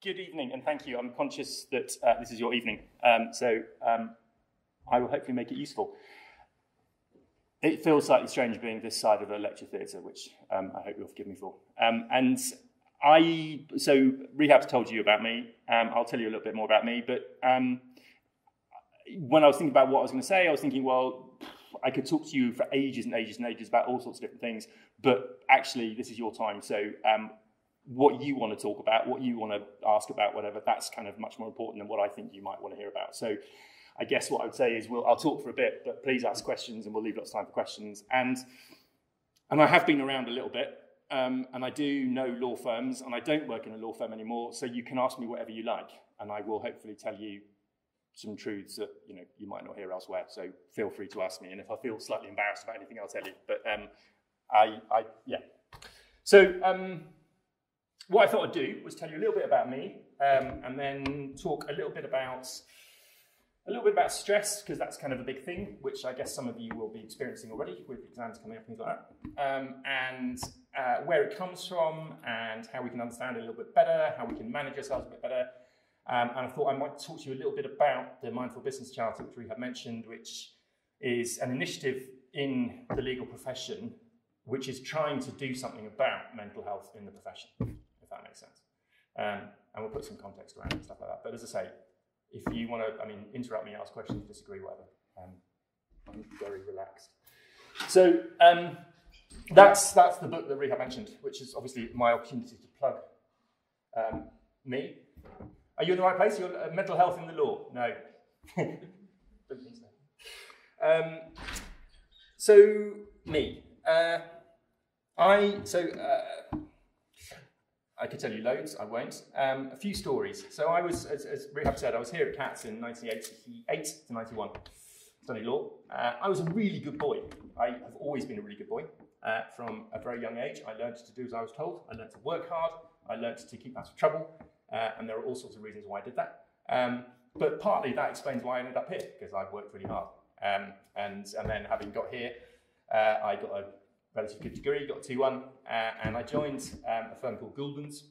Good evening, and thank you. I'm conscious that uh, this is your evening, um, so um, I will hopefully make it useful. It feels slightly strange being this side of a lecture theatre, which um, I hope you'll forgive me for. Um, and I, so Rehab's told you about me. Um, I'll tell you a little bit more about me. But um, when I was thinking about what I was going to say, I was thinking, well, I could talk to you for ages and ages and ages about all sorts of different things. But actually, this is your time. So what you want to talk about, what you want to ask about, whatever, that's kind of much more important than what I think you might want to hear about. So I guess what I would say is we'll, I'll talk for a bit, but please ask questions and we'll leave lots of time for questions. And, and I have been around a little bit, um, and I do know law firms, and I don't work in a law firm anymore, so you can ask me whatever you like, and I will hopefully tell you some truths that you know you might not hear elsewhere. So feel free to ask me, and if I feel slightly embarrassed about anything, I'll tell you. But um, I, I, yeah. So um, what I thought I'd do was tell you a little bit about me, um, and then talk a little bit about a little bit about stress, because that's kind of a big thing, which I guess some of you will be experiencing already with exams coming up and things like that. Um, and uh, where it comes from, and how we can understand it a little bit better, how we can manage ourselves a bit better. Um, and I thought I might talk to you a little bit about the Mindful Business Charter, which we have mentioned, which is an initiative in the legal profession which is trying to do something about mental health in the profession, if that makes sense. Um, and we'll put some context around it and stuff like that. But as I say, if you want to, I mean, interrupt me, ask questions, disagree, whatever. Um, I'm very relaxed. So um, that's that's the book that Rehab mentioned, which is obviously my opportunity to plug um, me. Are you in the right place? You're uh, mental health in the law? No. Don't think so. Um, so me. Uh, I so. Uh, I could tell you loads, I won't. Um, a few stories. So I was, as, as Rehab said, I was here at Catz in 1988 to 91, studied law. Uh, I was a really good boy. I have always been a really good boy. Uh, from a very young age, I learned to do as I was told. I learned to work hard. I learned to keep out of trouble. Uh, and there are all sorts of reasons why I did that. Um, but partly that explains why I ended up here, because I've worked really hard. Um, and, and then having got here, uh, I got a relatively good degree, got a 2-1, uh, and I joined um, a firm called Gouldens,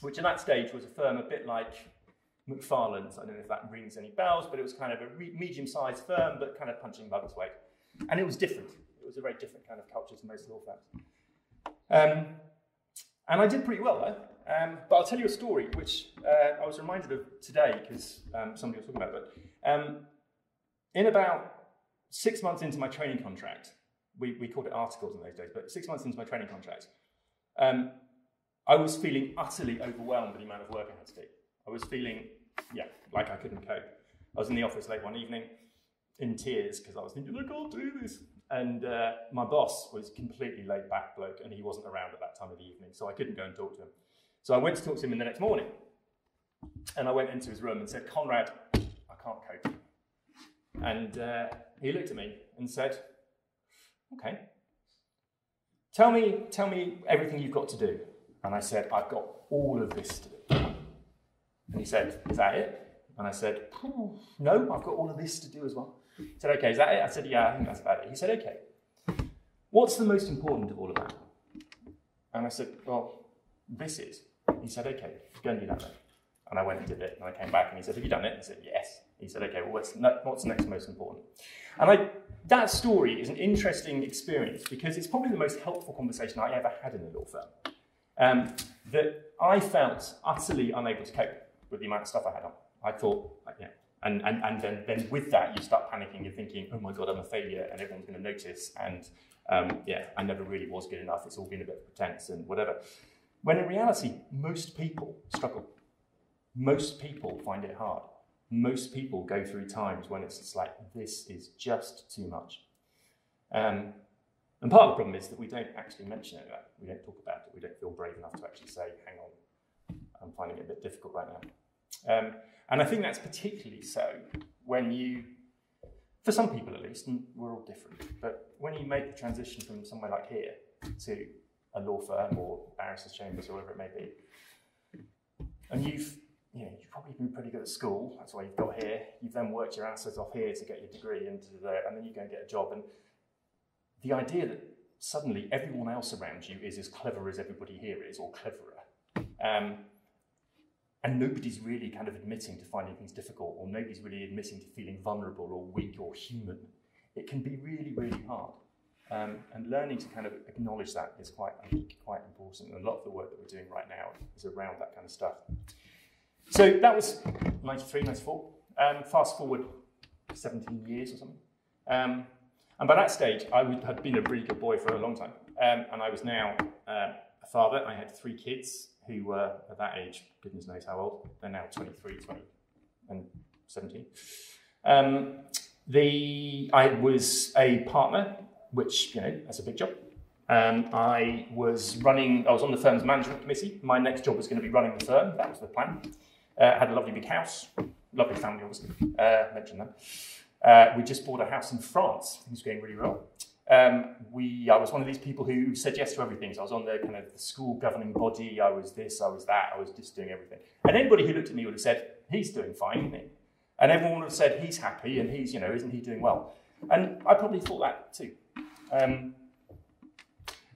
which at that stage was a firm a bit like Macfarlanes. I don't know if that rings any bells, but it was kind of a medium-sized firm, but kind of punching above its weight. And it was different. It was a very different kind of culture to most law firms. Um, and I did pretty well, though. Um, but I'll tell you a story, which uh, I was reminded of today because um, somebody was talking about it. But um, in about six months into my training contract, we, we called it articles in those days, but six months into my training contract, um, I was feeling utterly overwhelmed with the amount of work I had to do. I was feeling, yeah, like I couldn't cope. I was in the office late one evening in tears because I was thinking, I can't do this. And uh, my boss was completely laid back bloke and he wasn't around at that time of the evening, so I couldn't go and talk to him. So I went to talk to him in the next morning. And I went into his room and said, Conrad, I can't cope. And uh, he looked at me and said, Okay. Tell me, tell me everything you've got to do. And I said, I've got all of this to do. And he said, Is that it? And I said, No, I've got all of this to do as well. He said, Okay, is that it? I said, Yeah, I think that's about it. He said, Okay. What's the most important of all of that? And I said, Well, this is. He said, Okay, go and do that then. And I went and did it. And I came back and he said, Have you done it? I said, Yes. He said, Okay, well, what's, what's next most important? And I that story is an interesting experience because it's probably the most helpful conversation I ever had in a law firm. Um, that I felt utterly unable to cope with the amount of stuff I had on. I thought, yeah, and, and, and then, then with that, you start panicking and thinking, oh my God, I'm a failure and everyone's going to notice. And um, yeah, I never really was good enough. It's all been a bit of pretense and whatever. When in reality, most people struggle. Most people find it hard most people go through times when it's just like, this is just too much. Um, and part of the problem is that we don't actually mention it, we don't talk about it, we don't feel brave enough to actually say, hang on, I'm finding it a bit difficult right now. Um, and I think that's particularly so when you, for some people at least, and we're all different, but when you make the transition from somewhere like here to a law firm or barristers' chambers or whatever it may be, and you've you know, you've probably been pretty good at school. That's why you've got here. You've then worked your asses off here to get your degree into there, and then you go and get a job. And the idea that suddenly everyone else around you is as clever as everybody here is, or cleverer, um, and nobody's really kind of admitting to finding things difficult, or nobody's really admitting to feeling vulnerable or weak or human, it can be really, really hard. Um, and learning to kind of acknowledge that is quite, quite important. And a lot of the work that we're doing right now is around that kind of stuff. So that was 93, 94. Um, fast forward 17 years or something. Um, and by that stage, I would, had been a really good boy for a long time. Um, and I was now uh, a father. I had three kids who were at that age, goodness knows how old. They're now 23, 20, and 17. Um, the, I was a partner, which, you know, that's a big job. Um, I was running, I was on the firm's management committee. My next job was going to be running the firm. That was the plan. Uh, had a lovely big house, lovely family, obviously. Uh, mentioned that. Uh, we just bought a house in France. Things were going really well. Um, we, I was one of these people who said yes to everything. So I was on the kind of the school governing body. I was this, I was that. I was just doing everything. And anybody who looked at me would have said, "He's doing fine, isn't he?" And everyone would have said, "He's happy and he's, you know, isn't he doing well?" And I probably thought that too. Um,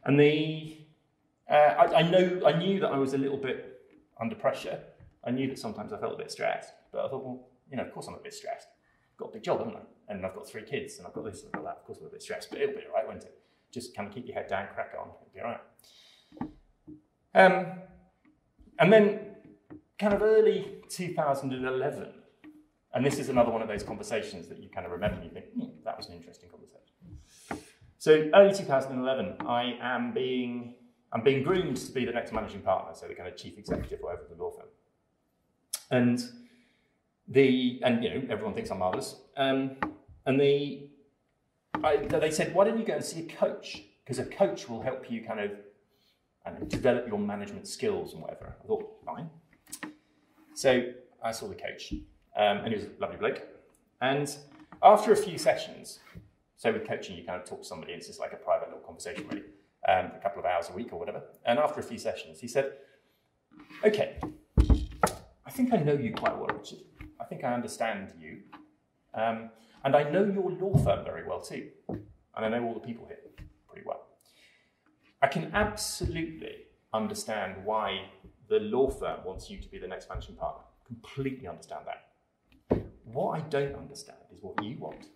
and the, uh, I, I know, I knew that I was a little bit under pressure. I knew that sometimes I felt a bit stressed, but I thought, well, you know, of course I'm a bit stressed. I've got a big job, haven't I? And I've got three kids, and I've got this and I've got that. Of course I'm a bit stressed, but it'll be all right, won't it? Just kind of keep your head down, crack on, it'll be all right. Um, and then, kind of early 2011, and this is another one of those conversations that you kind of remember and you think, hmm, that was an interesting conversation. So early 2011, I am being I'm being groomed to be the next managing partner, so the kind of chief executive or whatever the law firm. And the and you know everyone thinks I'm marvelous. Um, and the I, they said, why don't you go and see a coach? Because a coach will help you kind of know, develop your management skills and whatever. I thought, fine. So I saw the coach, um, and he was a lovely bloke. And after a few sessions, so with coaching, you kind of talk to somebody, and it's just like a private little conversation, really, um, a couple of hours a week or whatever. And after a few sessions, he said, okay, think I know you quite well, Richard. I think I understand you. Um, and I know your law firm very well too. And I know all the people here pretty well. I can absolutely understand why the law firm wants you to be the next managing partner. Completely understand that. What I don't understand is what you want.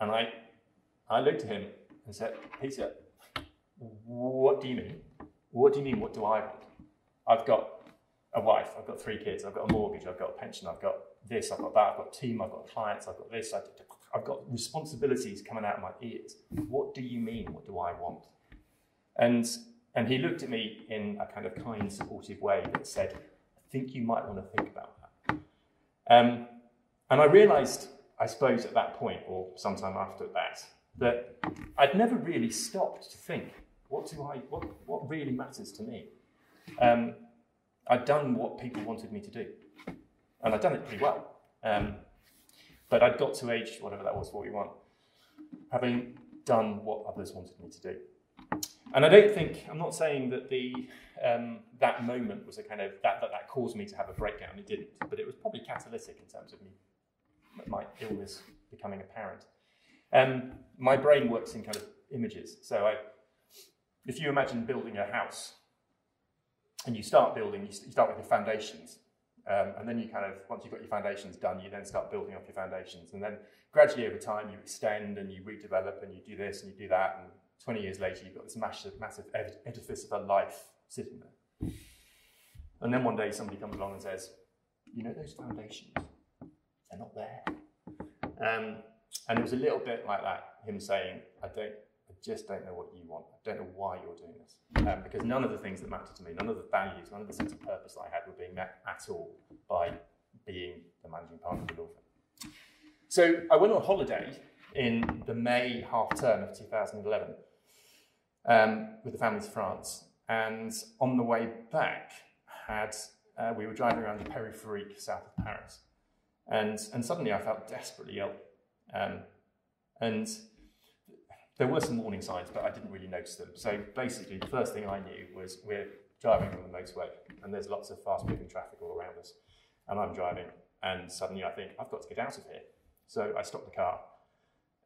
And I, I looked at him and said, Peter, what do you mean? What do you mean, what do I want? I've got a wife, I've got three kids, I've got a mortgage, I've got a pension, I've got this, I've got that, I've got a team, I've got clients, I've got this, I've got responsibilities coming out of my ears. What do you mean? What do I want? And and he looked at me in a kind of kind, supportive way that said, I think you might want to think about that. Um, and I realized, I suppose, at that point, or sometime after that, that I'd never really stopped to think, what do I, what, what really matters to me? Um, I'd done what people wanted me to do, and I'd done it pretty well. Um, but I'd got to age, whatever that was, 41, having done what others wanted me to do. And I don't think, I'm not saying that the, um, that moment was a kind of, that, that, that caused me to have a breakdown, it didn't, but it was probably catalytic in terms of me, my illness becoming apparent. Um, my brain works in kind of images. So I, if you imagine building a house, and you start building, you start with the foundations, um, and then you kind of, once you've got your foundations done, you then start building up your foundations. And then gradually over time, you extend and you redevelop and you do this and you do that. And 20 years later, you've got this massive, massive edifice of a life sitting there. And then one day somebody comes along and says, You know those foundations? They're not there. Um, and it was a little bit like that, him saying, I don't, just don't know what you want. I don't know why you're doing this. Um, because none of the things that mattered to me, none of the values, none of the sense of purpose that I had were being met at all by being the managing partner of the law firm. So I went on holiday in the May half term of 2011 um, with the family to France. And on the way back, had uh, we were driving around the Périphérique south of Paris. And, and suddenly I felt desperately ill. Um, and there were some warning signs, but I didn't really notice them. So basically, the first thing I knew was we're driving on the motorway, and there's lots of fast moving traffic all around us. And I'm driving, and suddenly I think, I've got to get out of here. So I stopped the car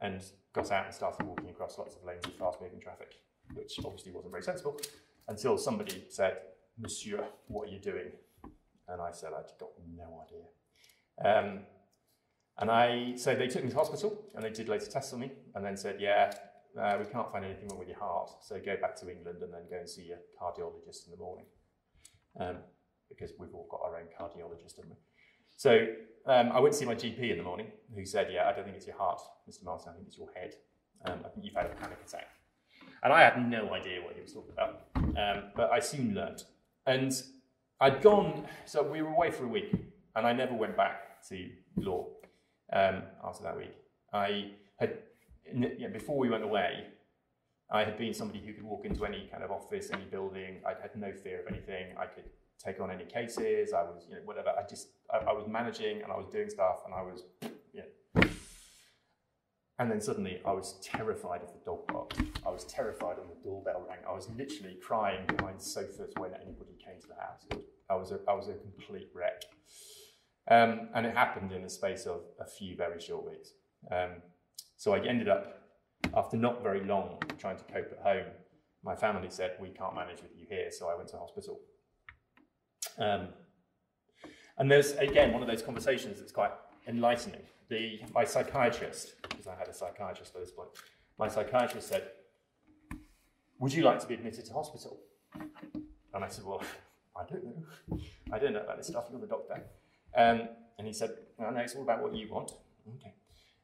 and got out and started walking across lots of lanes of fast moving traffic, which obviously wasn't very sensible, until somebody said, Monsieur, what are you doing? And I said, I've got no idea. Um, and I, so they took me to hospital and they did of tests on me and then said, yeah, uh, we can't find anything wrong with your heart. So go back to England and then go and see your cardiologist in the morning. Um, because we've all got our own cardiologist, haven't we? So um, I went to see my GP in the morning, who said, yeah, I don't think it's your heart, Mr. Martin, I think it's your head. Um, I think you've had a panic attack. And I had no idea what he was talking about, um, but I soon learnt. And I'd gone, so we were away for a week, and I never went back to law um, after that week. I had, yeah, before we went away, I had been somebody who could walk into any kind of office, any building. I had no fear of anything. I could take on any cases. I was, you know, whatever. I just, I, I was managing and I was doing stuff, and I was, yeah. And then suddenly I was terrified of the dog bark. I was terrified when the doorbell rang. I was literally crying behind sofas when anybody came to the house. I was a, I was a complete wreck. Um, and it happened in the space of a few very short weeks. Um, so I ended up, after not very long trying to cope at home, my family said, We can't manage with you here. So I went to hospital. Um, and there's, again, one of those conversations that's quite enlightening. The, my psychiatrist, because I had a psychiatrist by this point, my psychiatrist said, Would you like to be admitted to hospital? And I said, Well, I don't know. I don't know about this stuff. You're the doctor. Um, and he said, no, no, it's all about what you want. Okay.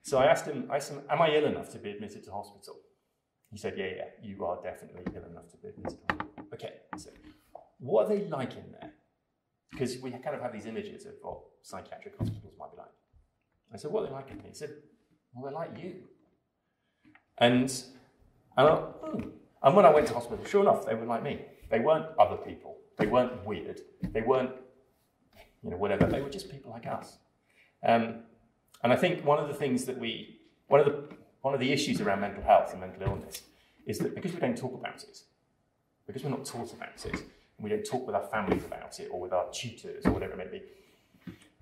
So I asked him, I am I ill enough to be admitted to hospital? He said, yeah, yeah, you are definitely ill enough to be admitted to hospital. Okay, so what are they like in there? Because we kind of have these images of what psychiatric hospitals might be like. I said, what are they like in here? He said, well, they're like you. And, and, I, hmm. and when I went to hospital, sure enough, they were like me. They weren't other people. They weren't weird. They weren't you know, whatever. They were just people like us. Um, and I think one of the things that we, one of the, one of the issues around mental health and mental illness is that because we don't talk about it, because we're not taught about it, and we don't talk with our families about it or with our tutors or whatever it may be,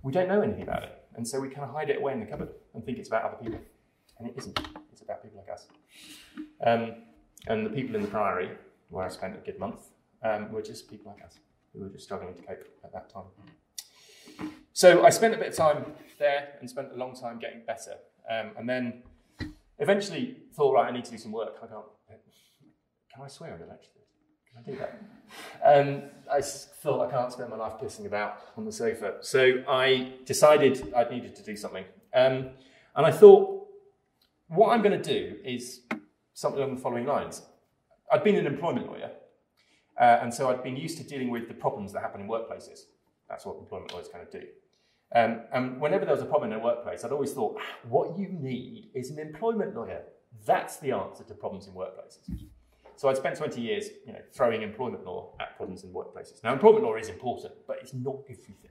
we don't know anything about it. And so we kind of hide it away in the cupboard and think it's about other people. And it isn't. It's about people like us. Um, and the people in the Priory, where I spent a good month, um, were just people like us who were just struggling to cope at that time. So I spent a bit of time there and spent a long time getting better. Um, and then eventually thought, right, I need to do some work. I can't, can I swear in a lecture? Can I do that? Um, I thought I can't spend my life pissing about on the sofa. So I decided I needed to do something. Um, and I thought, what I'm going to do is something along the following lines. I'd been an employment lawyer, uh, and so I'd been used to dealing with the problems that happen in workplaces. That's what employment lawyers kind of do. Um, and whenever there was a problem in a workplace, I'd always thought, ah, what you need is an employment lawyer. That's the answer to problems in workplaces. So I'd spent 20 years you know, throwing employment law at problems in workplaces. Now, employment law is important, but it's not everything.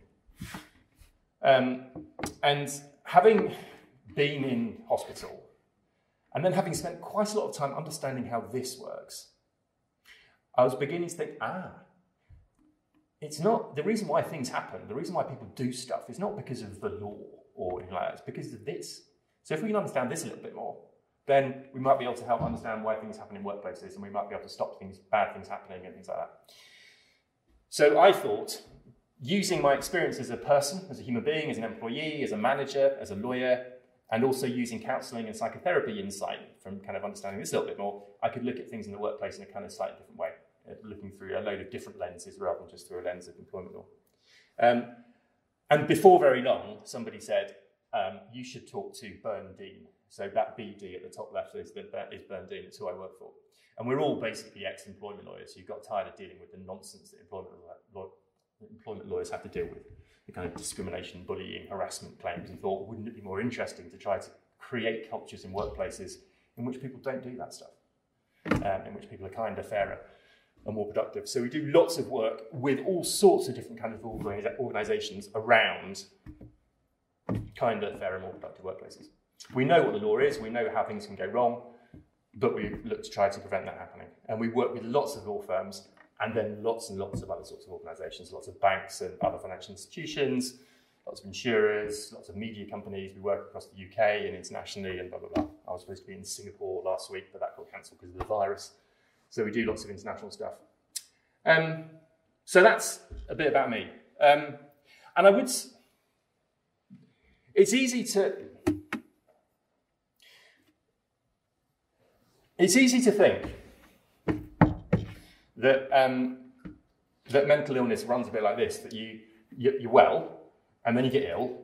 Um, and having been in hospital, and then having spent quite a lot of time understanding how this works, I was beginning to think, ah, it's not the reason why things happen, the reason why people do stuff is not because of the law or anything like that, it's because of this. So if we can understand this a little bit more, then we might be able to help understand why things happen in workplaces and we might be able to stop things, bad things happening and things like that. So I thought, using my experience as a person, as a human being, as an employee, as a manager, as a lawyer, and also using counselling and psychotherapy insight from kind of understanding this a little bit more, I could look at things in the workplace in a kind of slightly different way through a load of different lenses rather than just through a lens of employment law. Um, and before very long, somebody said, um, you should talk to Byrne Dean. So that BD at the top left is, the, that is Byrne Dean, it's who I work for. And we're all basically ex-employment lawyers who got tired of dealing with the nonsense that employment, law, employment lawyers have to deal with, the kind of discrimination, bullying, harassment claims, and thought, wouldn't it be more interesting to try to create cultures in workplaces in which people don't do that stuff, um, in which people are kinder, fairer, and more productive. So we do lots of work with all sorts of different kinds of organisations around kinder, fairer, more productive workplaces. We know what the law is, we know how things can go wrong, but we look to try to prevent that happening. And we work with lots of law firms and then lots and lots of other sorts of organisations, lots of banks and other financial institutions, lots of insurers, lots of media companies. We work across the UK and internationally and blah, blah, blah. I was supposed to be in Singapore last week, but that got cancelled because of the virus. So we do lots of international stuff. Um, so that's a bit about me. Um, and I would. It's easy to. It's easy to think that um, that mental illness runs a bit like this: that you you're well, and then you get ill,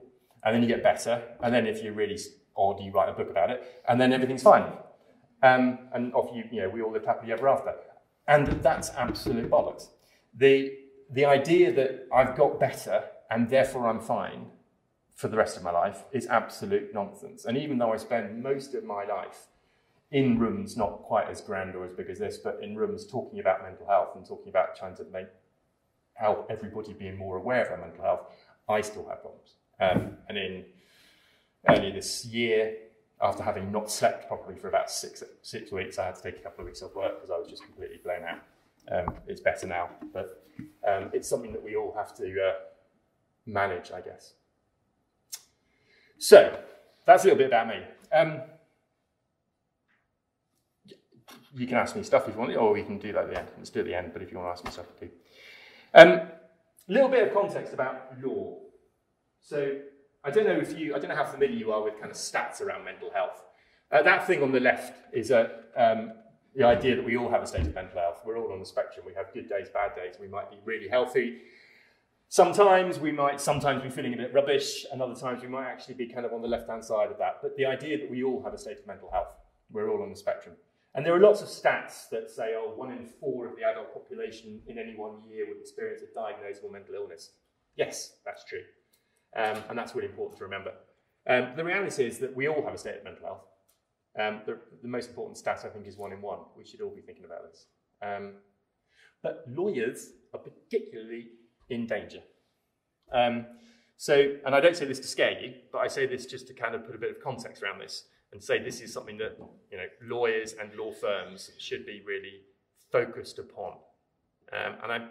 and then you get better, and then if you're really odd, you write a book about it, and then everything's fine, um, and off you you know we all live happily ever after, and that's absolute bollocks. The the idea that I've got better and therefore I'm fine for the rest of my life is absolute nonsense. And even though I spend most of my life in rooms not quite as grand or as big as this, but in rooms talking about mental health and talking about trying to make help everybody being more aware of their mental health, I still have problems. Um, and in earlier this year, after having not slept properly for about six six weeks, I had to take a couple of weeks off work because I was just completely blown out. Um, it's better now, but um, it's something that we all have to uh, manage, I guess. So that's a little bit about me. Um, you can ask me stuff if you want, or we can do that at the end. Let's do it at the end, but if you want to ask me stuff, do. A um, little bit of context about law. So I don't know if you, I don't know how familiar you are with kind of stats around mental health. Uh, that thing on the left is a, um, the idea that we all have a state of mental health. We're all on the spectrum. We have good days, bad days. We might be really healthy. Sometimes we might sometimes be feeling a bit rubbish, and other times we might actually be kind of on the left-hand side of that. But the idea that we all have a state of mental health, we're all on the spectrum. And there are lots of stats that say, oh, one in four of the adult population in any one year would experience a diagnosable mental illness. Yes, that's true. Um, and that's really important to remember. Um, the reality is that we all have a state of mental health. Um, the, the, most important stat, I think, is one in one. We should all be thinking about this. Um, but lawyers are particularly in danger. Um, so, and I don't say this to scare you, but I say this just to kind of put a bit of context around this and say this is something that you know lawyers and law firms should be really focused upon. Um, and I,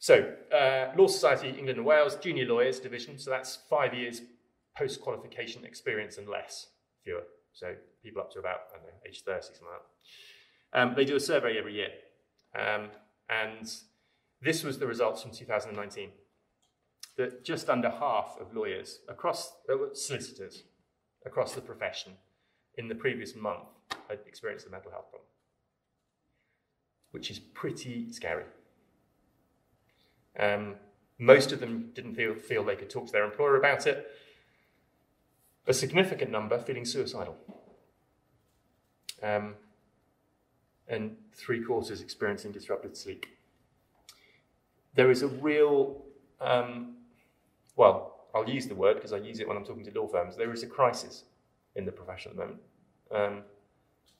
so uh, Law Society England and Wales Junior Lawyers Division. So that's five years post qualification experience and less fewer. So people up to about, I don't know, age 30, something like that. Um, they do a survey every year. Um, and this was the results from 2019. That just under half of lawyers across, uh, solicitors across the profession in the previous month had experienced a mental health problem, which is pretty scary. Um, most of them didn't feel, feel they could talk to their employer about it. A significant number feeling suicidal um, and three quarters experiencing disrupted sleep. There is a real, um, well, I'll use the word because I use it when I'm talking to law firms. There is a crisis in the profession at the moment, um,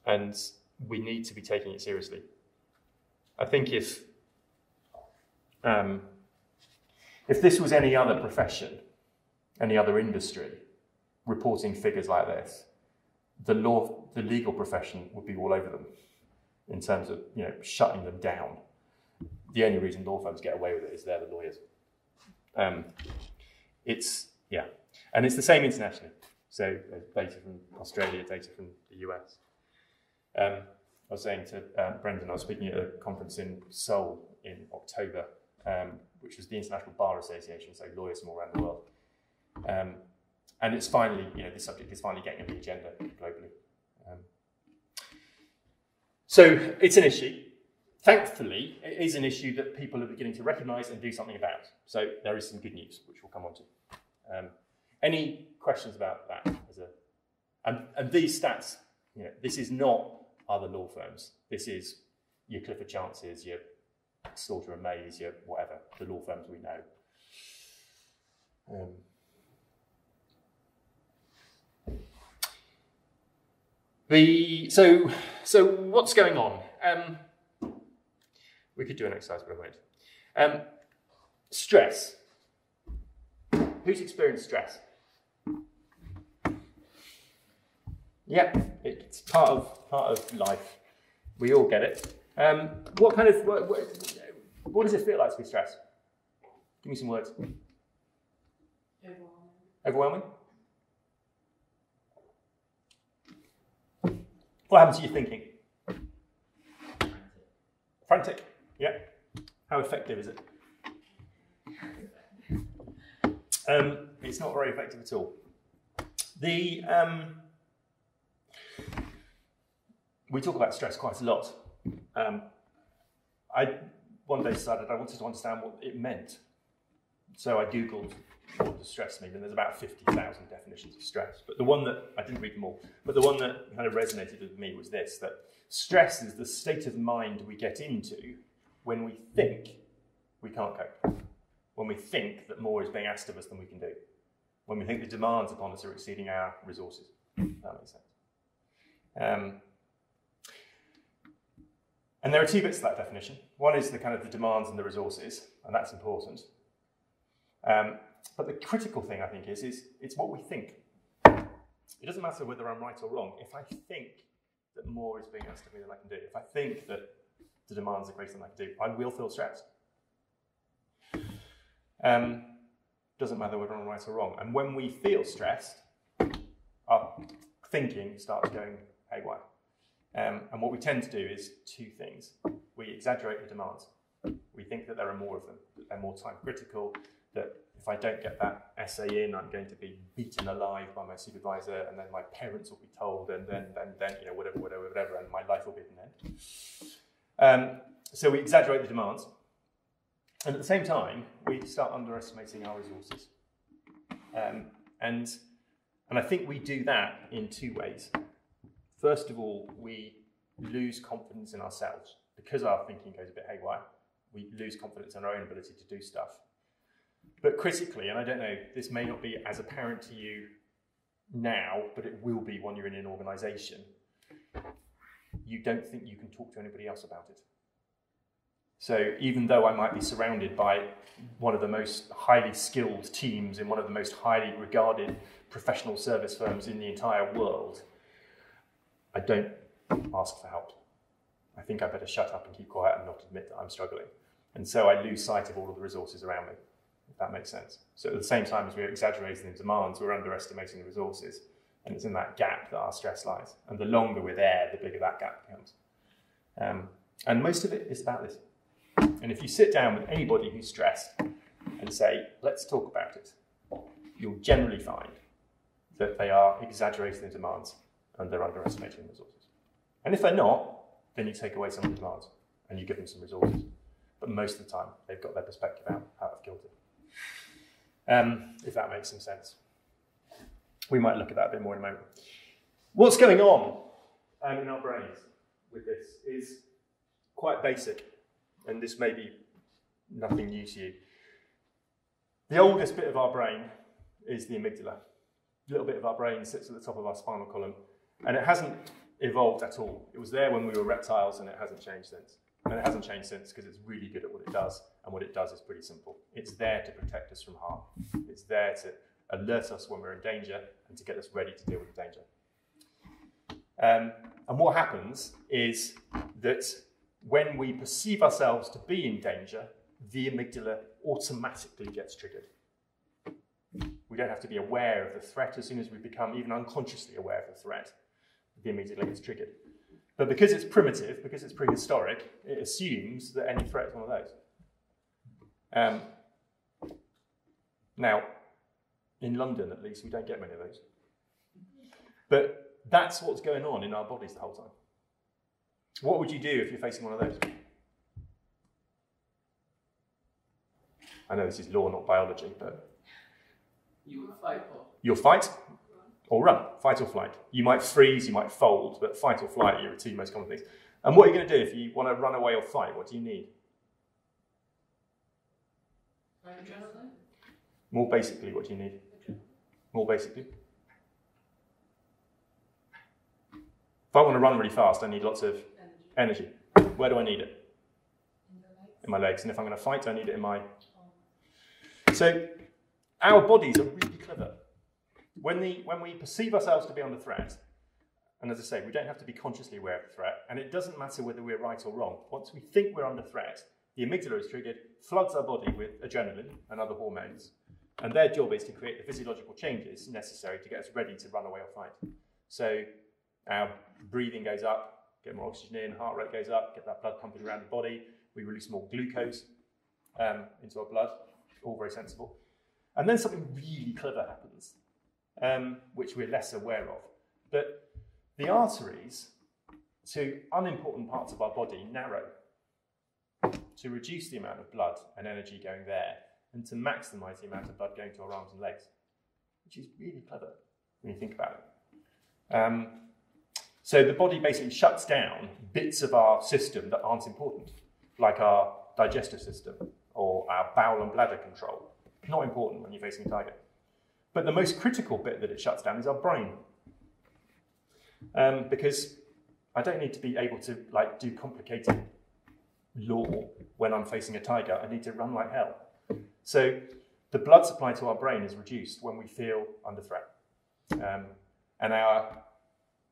and we need to be taking it seriously. I think if um, if this was any other profession, any other industry, reporting figures like this, the law, the legal profession would be all over them in terms of you know shutting them down. The only reason law firms get away with it is they're the lawyers. Um, it's yeah, and it's the same internationally. So data from Australia, data from the US. Um, I was saying to uh, Brendan, I was speaking at a conference in Seoul in October, um, which was the International Bar Association, so lawyers from all around the world. Um, and it's finally, you know, this subject is finally getting on the agenda globally. Um, so it's an issue. Thankfully, it is an issue that people are beginning to recognise and do something about. So there is some good news, which we'll come on to. Um, any questions about that? A, and, and these stats, you know, this is not other law firms. This is your Clifford Chances, your Slaughter and Mays, your whatever, the law firms we know. Um, The, so, so what's going on? Um, we could do an exercise, but I won't. Um, stress. Who's experienced stress? Yeah, it's part of part of life. We all get it. Um, what kind of what, what, what, does it feel like to be stressed? Give me some words. Overwhelming. Overwhelming. What happens to your thinking? Frantic. Yeah. How effective is it? Um, it's not very effective at all. The um, we talk about stress quite a lot. Um, I one day decided I wanted to understand what it meant, so I googled what does stress mean, and there's about fifty thousand definitions of stress. But the one that I didn't read them all, but the one that kind of resonated with me was this: that stress is the state of mind we get into when we think we can't cope, when we think that more is being asked of us than we can do, when we think the demands upon us are exceeding our resources. that makes sense. Um, and there are two bits to that definition. One is the kind of the demands and the resources, and that's important. Um, but the critical thing, I think, is, is it's what we think. It doesn't matter whether I'm right or wrong. If I think that more is being asked of me than I can do, if I think that the demands are greater than I can do, I will feel stressed. Um, doesn't matter whether I'm right or wrong. And when we feel stressed, our thinking starts going haywire. Um, and what we tend to do is two things. We exaggerate the demands. We think that there are more of them, that they're more time critical, that if I don't get that essay in, I'm going to be beaten alive by my supervisor, and then my parents will be told, and then, then, then you know, whatever, whatever, whatever, and my life will be an end. Um, so we exaggerate the demands, and at the same time, we start underestimating our resources. Um, and, and I think we do that in two ways. First of all, we lose confidence in ourselves because our thinking goes a bit haywire. We lose confidence in our own ability to do stuff. But critically, and I don't know, this may not be as apparent to you now, but it will be when you're in an organization. You don't think you can talk to anybody else about it. So even though I might be surrounded by one of the most highly skilled teams in one of the most highly regarded professional service firms in the entire world, I don't ask for help. I think I better shut up and keep quiet and not admit that I'm struggling. And so I lose sight of all of the resources around me, if that makes sense. So at the same time as we're exaggerating the demands, we're underestimating the resources. And it's in that gap that our stress lies. And the longer we're there, the bigger that gap becomes. Um, and most of it is about this. And if you sit down with anybody who's stressed and say, let's talk about it, you'll generally find that they are exaggerating the demands and they're underestimating resources. And if they're not, then you take away some of the demands and you give them some resources. But most of the time, they've got their perspective out, out of kilter. Um, if that makes some sense. We might look at that a bit more in a moment. What's going on um, in our brains with this is quite basic, and this may be nothing new to you. The oldest bit of our brain is the amygdala. A little bit of our brain sits at the top of our spinal column and it hasn't evolved at all. It was there when we were reptiles and it hasn't changed since. And it hasn't changed since because it's really good at what it does. And what it does is pretty simple. It's there to protect us from harm. It's there to alert us when we're in danger and to get us ready to deal with the danger. Um, and what happens is that when we perceive ourselves to be in danger, the amygdala automatically gets triggered. We don't have to be aware of the threat as soon as we become even unconsciously aware of the threat the amygdala gets triggered. But because it's primitive, because it's prehistoric, it assumes that any threat is one of those. Um, now, in London at least, we don't get many of those. But that's what's going on in our bodies the whole time. What would you do if you're facing one of those? I know this is law, not biology, but. You would fight? You'll fight, or run, fight or flight. You might freeze, you might fold, but fight or flight are your two most common things. And what are you going to do if you want to run away or fight? What do you need? Adrenaline? More basically, what do you need? More basically. If I want to run really fast, I need lots of Energy. energy. Where do I need it? In? In my legs. And if I'm going to fight, I need it in my. So, our bodies are really clever. When, the, when we perceive ourselves to be under threat, and as I say, we don't have to be consciously aware of the threat, and it doesn't matter whether we're right or wrong. Once we think we're under threat, the amygdala is triggered, floods our body with adrenaline and other hormones, and their job is to create the physiological changes necessary to get us ready to run away or fight. So our breathing goes up, get more oxygen in, heart rate goes up, get that blood pumping around the body, we release more glucose um, into our blood, all very sensible. And then something really clever happens, um, which we're less aware of. But the arteries to unimportant parts of our body narrow to reduce the amount of blood and energy going there and to maximize the amount of blood going to our arms and legs, which is really clever when you think about it. Um, so the body basically shuts down bits of our system that aren't important, like our digestive system or our bowel and bladder control. Not important when you're facing a tiger. But the most critical bit that it shuts down is our brain. Um, because I don't need to be able to like do complicated law when I'm facing a tiger. I need to run like hell. So the blood supply to our brain is reduced when we feel under threat. Um, and our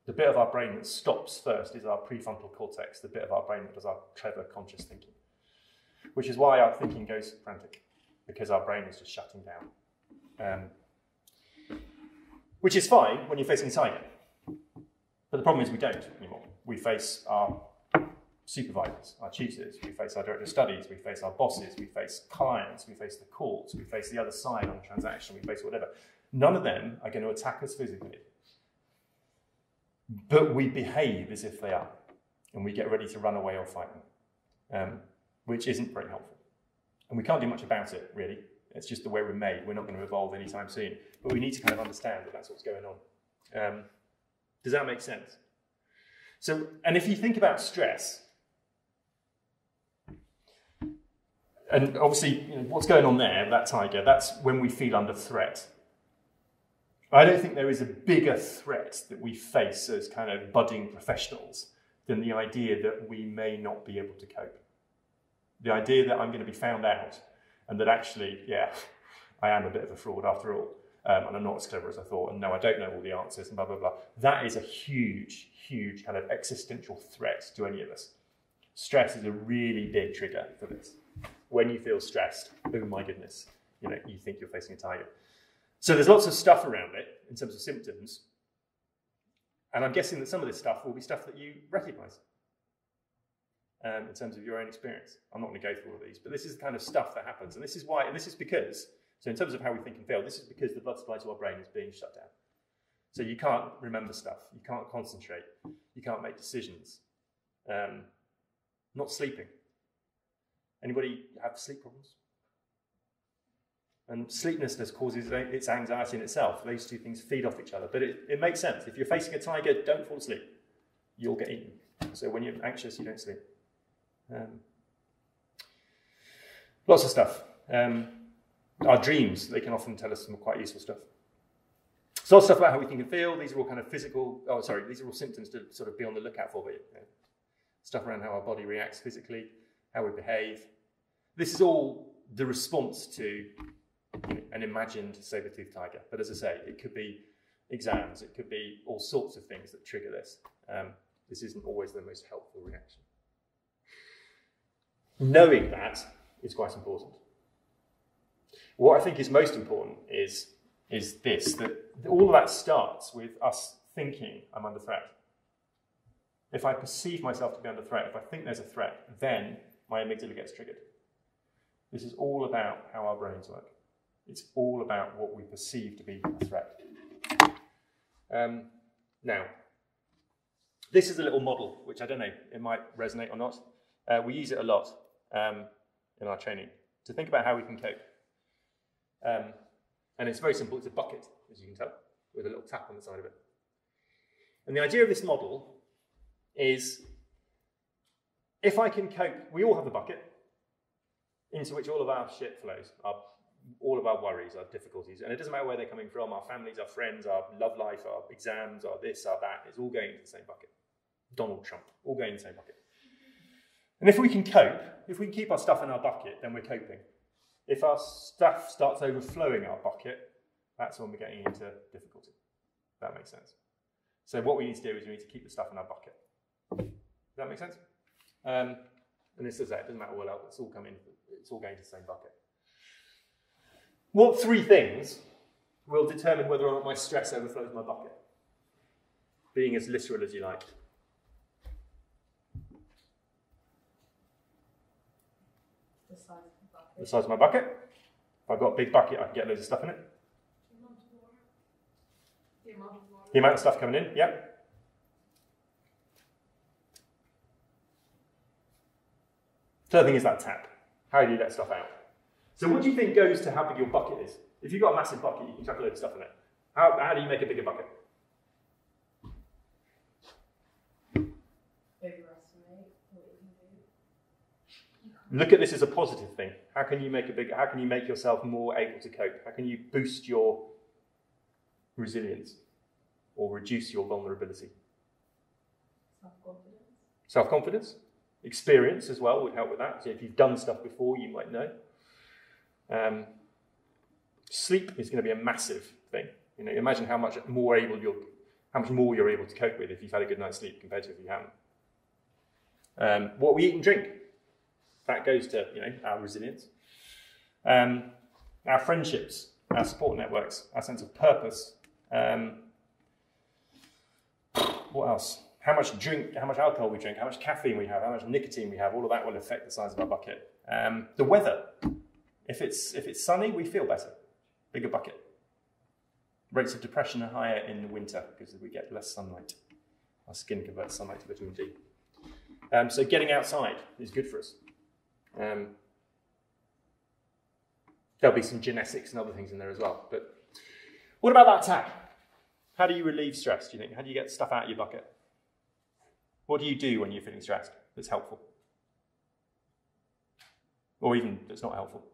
the bit of our brain that stops first is our prefrontal cortex, the bit of our brain that does our clever conscious thinking. Which is why our thinking goes frantic, because our brain is just shutting down. Um, which is fine when you're facing tiger. But the problem is we don't anymore. We face our supervisors, our tutors, we face our director of studies, we face our bosses, we face clients, we face the courts, we face the other side on a transaction, we face whatever. None of them are going to attack us physically. But we behave as if they are, and we get ready to run away or fight them, um, which isn't very helpful. And we can't do much about it, really. It's just the way we're made. We're not going to evolve anytime soon. But we need to kind of understand that that's what's going on. Um, does that make sense? So, and if you think about stress, and obviously, you know, what's going on there, that tiger, that's when we feel under threat. I don't think there is a bigger threat that we face as kind of budding professionals than the idea that we may not be able to cope. The idea that I'm going to be found out and that actually, yeah, I am a bit of a fraud after all, um, and I'm not as clever as I thought, and no, I don't know all the answers, and blah, blah, blah. That is a huge, huge kind of existential threat to any of us. Stress is a really big trigger for this. When you feel stressed, oh my goodness, you know, you think you're facing a tiger. So there's lots of stuff around it in terms of symptoms. And I'm guessing that some of this stuff will be stuff that you recognize um, in terms of your own experience. I'm not going to go through all of these, but this is the kind of stuff that happens. And this is why, and this is because, so in terms of how we think and feel, this is because the blood supply to our brain is being shut down. So you can't remember stuff, you can't concentrate, you can't make decisions. Um, not sleeping. Anybody have sleep problems? And sleeplessness causes its anxiety in itself. Those two things feed off each other. But it, it makes sense. If you're facing a tiger, don't fall asleep. You'll get eaten. So when you're anxious, you don't sleep. Um, lots of stuff. Um, our dreams, they can often tell us some quite useful stuff. So lots of stuff about how we think and feel. These are all kind of physical, oh, sorry, these are all symptoms to sort of be on the lookout for. But, you know, stuff around how our body reacts physically, how we behave. This is all the response to an imagined saber-toothed tiger. But as I say, it could be exams, it could be all sorts of things that trigger this. Um, this isn't always the most helpful reaction. Knowing that is quite important. What I think is most important is, is this, that all of that starts with us thinking I'm under threat. If I perceive myself to be under threat, if I think there's a threat, then my amygdala gets triggered. This is all about how our brains work. It's all about what we perceive to be a threat. Um, now, this is a little model, which I don't know, it might resonate or not. Uh, we use it a lot um, in our training to think about how we can cope. Um, and it's very simple. It's a bucket, as you can tell, with a little tap on the side of it. And the idea of this model is if I can cope, we all have a bucket into which all of our shit flows, our all of our worries, our difficulties, and it doesn't matter where they're coming from, our families, our friends, our love life, our exams, our this, our that, it's all going into the same bucket. Donald Trump, all going in the same bucket. And if we can cope, if we can keep our stuff in our bucket, then we're coping. If our stuff starts overflowing our bucket, that's when we're getting into difficulty. That makes sense. So what we need to do is we need to keep the stuff in our bucket. Does that make sense? Um, and this is that. It doesn't matter what else. It's all coming. It's all going to the same bucket. What three things will determine whether or not my stress overflows my bucket? Being as literal as you like. The size of my bucket, If I've got a big bucket, I can get loads of stuff in it. The amount of stuff coming in, yep. Third thing is that tap. How do you let stuff out? So what do you think goes to how big your bucket is? If you've got a massive bucket, you can chuck a load of stuff in it. How, how do you make a bigger bucket? Overestimate what you can do. Look at this as a positive thing. How can you make a big? How can you make yourself more able to cope? How can you boost your resilience or reduce your vulnerability? Self-confidence. Self confidence, experience as well would help with that. So if you've done stuff before, you might know. Um, sleep is going to be a massive thing. You know, imagine how much more able you're, how much more you're able to cope with if you've had a good night's sleep compared to if you haven't. Um, what we eat and drink, that goes to you know our resilience. Um, our friendships, our support networks, our sense of purpose. Um, what else? How much drink, how much alcohol we drink, how much caffeine we have, how much nicotine we have, all of that will affect the size of our bucket. Um, the weather. If it's if it's sunny, we feel better. Bigger bucket. Rates of depression are higher in the winter because we get less sunlight. Our skin converts sunlight to vitamin D. Um, so getting outside is good for us. Um, there'll be some genetics and other things in there as well. But what about that tap? How do you relieve stress, do you think? How do you get stuff out of your bucket? What do you do when you're feeling stressed that's helpful? Or even that's not helpful?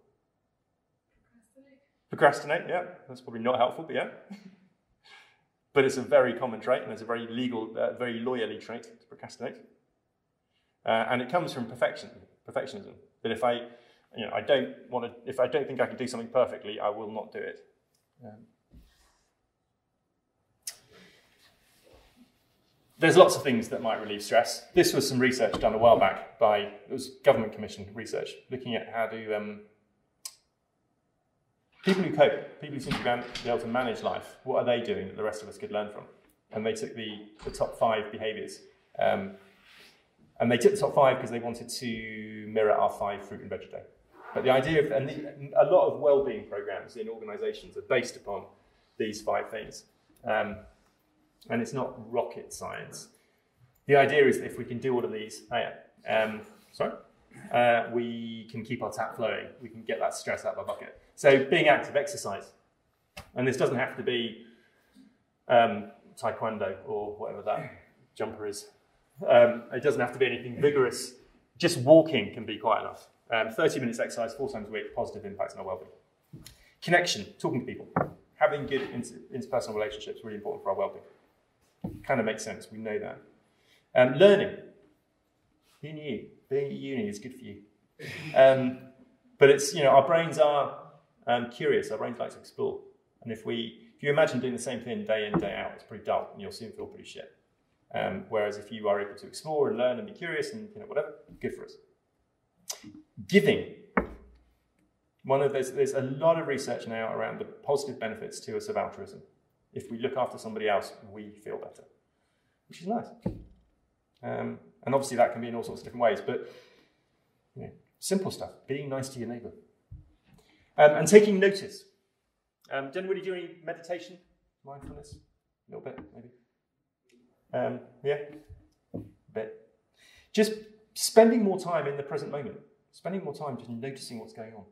Procrastinate. Procrastinate, yeah, that's probably not helpful, but yeah. but it's a very common trait, and it's a very legal, uh, very lawyerly trait to procrastinate. Uh, and it comes from perfection, perfectionism. That if I, you know, I don't want to, if I don't think I can do something perfectly, I will not do it. Um, there's lots of things that might relieve stress. This was some research done a while back by it was government commissioned research looking at how to um, people who cope, people who seem to be able to manage life. What are they doing that the rest of us could learn from? And they took the, the top five behaviours. Um, and they took the top five because they wanted to mirror our five fruit and veg day. But the idea of, and the, a lot of well-being programs in organisations are based upon these five things. Um, and it's not rocket science. The idea is that if we can do all of these, oh yeah, um, sorry, uh, we can keep our tap flowing. We can get that stress out of our bucket. So being active, exercise, and this doesn't have to be um, taekwondo or whatever that jumper is. Um, it doesn't have to be anything vigorous. Just walking can be quite enough. Um, 30 minutes exercise four times a week, positive impacts on our well-being. Connection, talking to people, having good inter- interpersonal relationships, really important for our well-being. Kind of makes sense. We know that. Um, learning. Who knew? Being at uni is good for you. Um, but it's you know our brains are um, curious. Our brains like to explore. And if we if you imagine doing the same thing day in day out, it's pretty dull, and you'll soon feel pretty shit. Um, whereas if you are able to explore and learn and be curious and you know whatever, good for us. Giving. One of there's, there's a lot of research now around the positive benefits to us of altruism. If we look after somebody else, we feel better, which is nice. Um, and obviously that can be in all sorts of different ways, but you know, simple stuff, being nice to your neighbour. Um, and taking notice. Um, did anybody do any meditation, mindfulness? A little bit, maybe. Um, yeah, but. Just spending more time in the present moment, spending more time just noticing what's going on.